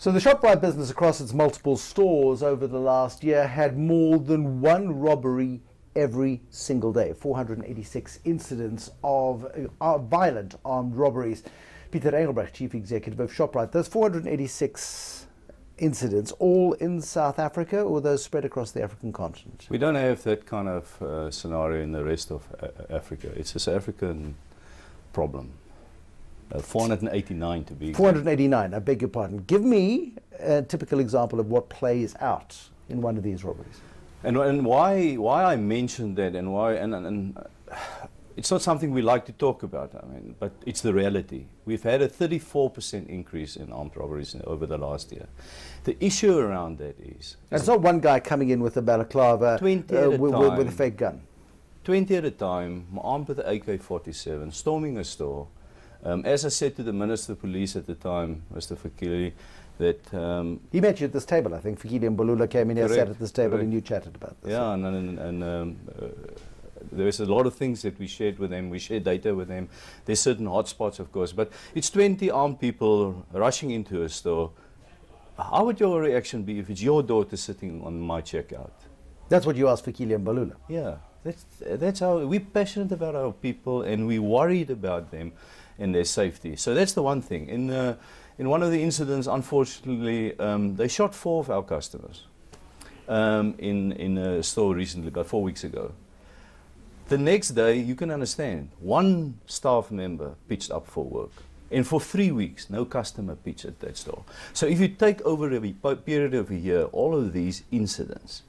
So the ShopRite business across its multiple stores over the last year had more than one robbery every single day. 486 incidents of uh, violent armed robberies. Pieter Engelbrecht, Chief Executive of ShopRite. Those 486 incidents all in South Africa or those spread across the African continent? We don't have that kind of uh, scenario in the rest of uh, Africa. It's a South African problem. Uh, 489 to be 489, I beg your pardon. Give me a typical example of what plays out in one of these robberies. And, and why, why I mentioned that and why, and, and, and uh, it's not something we like to talk about, I mean, but it's the reality. We've had a 34% increase in armed robberies in, over the last year. The issue around that is... it's not one guy coming in with a balaclava 20 uh, with, with, with a fake gun. 20 at a time, armed with an AK-47, storming a store, um, as I said to the Minister of Police at the time, Mr. Fikile, that... Um, he met you at this table, I think. Fikile and Mbalula came in here, sat at this table, correct. and you chatted about this. Yeah, and, and, and um, uh, there's a lot of things that we shared with them. We shared data with them. There's certain hotspots, of course. But it's 20 armed people rushing into a store. How would your reaction be if it's your daughter sitting on my checkout? That's what you asked for and Balula. Yeah, that's, how we're passionate about our people and we're worried about them and their safety. So that's the one thing. In, uh, in one of the incidents, unfortunately, um, they shot four of our customers um, in, in a store recently, about four weeks ago. The next day, you can understand, one staff member pitched up for work. And for three weeks, no customer pitched at that store. So if you take over a period of a year, all of these incidents,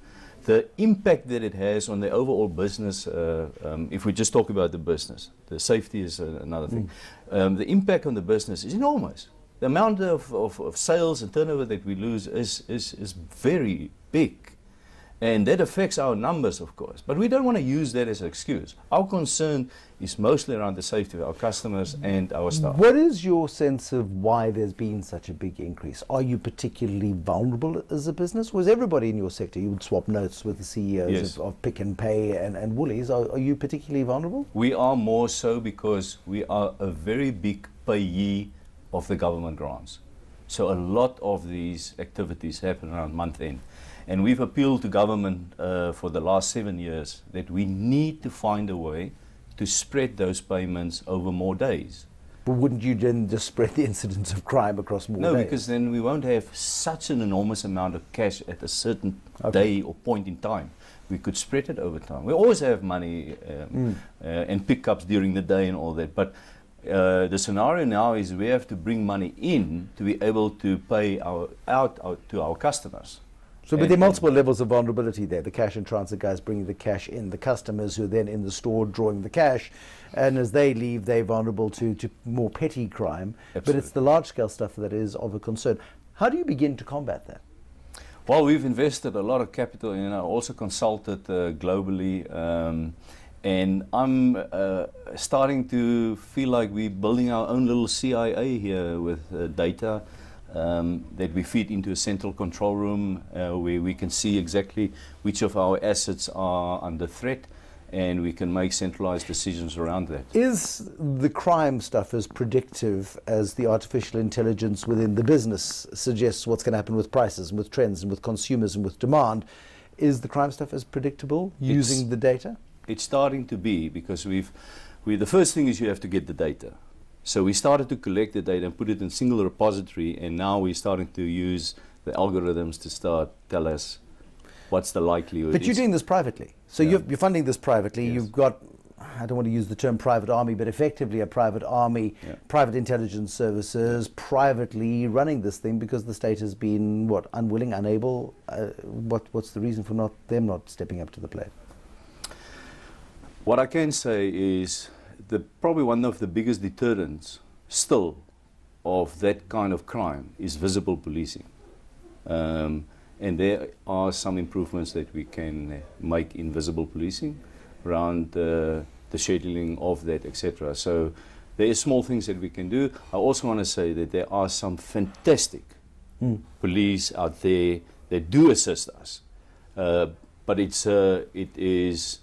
the impact that it has on the overall business, uh, um, if we just talk about the business, the safety is uh, another thing, mm. um, the impact on the business is enormous. The amount of, of, of, sales and turnover that we lose is, is, is very big. And that affects our numbers, of course. But we don't want to use that as an excuse. Our concern is mostly around the safety of our customers and our staff. What is your sense of why there's been such a big increase? Are you particularly vulnerable as a business? Was everybody in your sector, you would swap notes with the CEOs yes. of, of, Pick n Pay and, and Woolies. Are, are you particularly vulnerable? We are more so because we are a very big payee of the government grants. So a lot of these activities happen around month end. And we've appealed to government uh, for the last seven years that we need to find a way to spread those payments over more days. But wouldn't you then just spread the incidence of crime across more no, days? No, because then we won't have such an enormous amount of cash at a certain okay. day or point in time. We could spread it over time. We always have money um, mm. uh, and pickups during the day and all that. But uh, the scenario now is we have to bring money in to be able to pay our, out, out to our customers. So, but there are multiple levels of vulnerability there. The cash and transit guys bringing the cash in, the customers who are then in the store drawing the cash, and as they leave, they're vulnerable to, to more petty crime. Absolutely. But it's the large scale stuff that is of a concern. How do you begin to combat that? Well, we've invested a lot of capital and I also consulted uh, globally. Um, and I'm uh, starting to feel like we're building our own little CIA here with uh, data um, that we feed into a central control room uh, where we can see exactly which of our assets are under threat and we can make centralized decisions around that. Is the crime stuff as predictive as the artificial intelligence within the business suggests what's going to happen with prices and with trends and with consumers and with demand? Is the crime stuff as predictable using it's, the data? It's starting to be because we've, we, the first thing is you have to get the data. So we started to collect the data and put it in single repository, and now we're starting to use the algorithms to start tell us what's the likelihood. But you're doing this privately. So yeah. you're, you're, funding this privately. Yes. You've got, I don't want to use the term private army, but effectively a private army, yeah. private intelligence services, privately running this thing because the state has been, what, unwilling, unable? Uh, what, what's the reason for not them not stepping up to the plate? What I can say is the, probably one of the biggest deterrents still of that kind of crime is visible policing. Um, and there are some improvements that we can make in visible policing around uh, the scheduling of that, etc. So there are small things that we can do. I also want to say that there are some fantastic mm. police out there that do assist us. Uh, but it's, uh, it is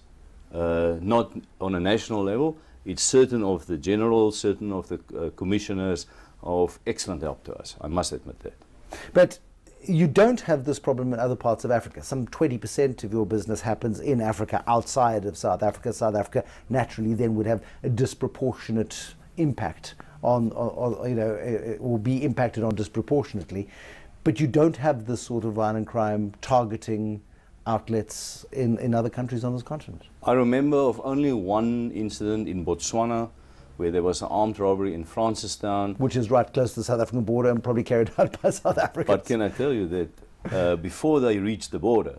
Uh, not on a national level. It's certain of the generals, certain of the uh, commissioners of excellent help to us. I must admit that. But you don't have this problem in other parts of Africa. Some 20% of your business happens in Africa outside of South Africa. South Africa naturally then would have a disproportionate impact on, on, on you know, it will be impacted on disproportionately. But you don't have this sort of violent crime targeting outlets in, in other countries on this continent. I remember of only one incident in Botswana where there was an armed robbery in Francistown. Which is right close to the South African border and probably carried out by South Africans. But can I tell you that uh, before they reached the border,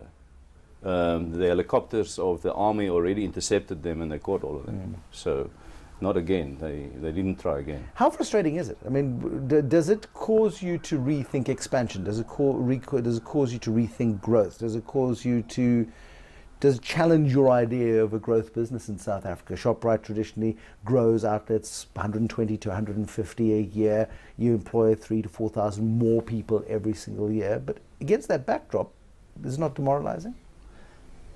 um, the helicopters of the army already intercepted them and they caught all of them. Mm. So, not again. They, they didn't try again. How frustrating is it? I mean, does it cause you to rethink expansion? Does it, does it cause you to rethink growth? Does it cause you to does challenge your idea of a growth business in South Africa. ShopRite traditionally grows outlets 120 to 150 a year. You employ three to 4,000 more people every single year. But against that backdrop, is not demoralizing?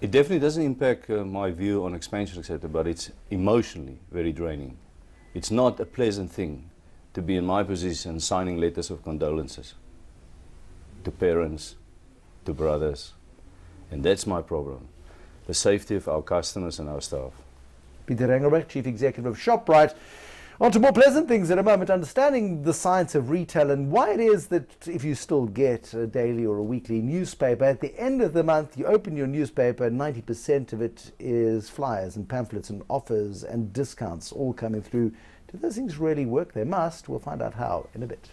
It definitely doesn't impact uh, my view on expansion, etc., but it's emotionally very draining. It's not a pleasant thing to be in my position signing letters of condolences to parents, to brothers. And that's my problem the safety of our customers and our staff. Peter Engelbrecht, Chief Executive of ShopRite. On to more pleasant things in a moment, understanding the science of retail and why it is that if you still get a daily or a weekly newspaper, at the end of the month you open your newspaper, 90% of it is flyers and pamphlets and offers and discounts all coming through. Do those things really work? They must. We'll find out how in a bit.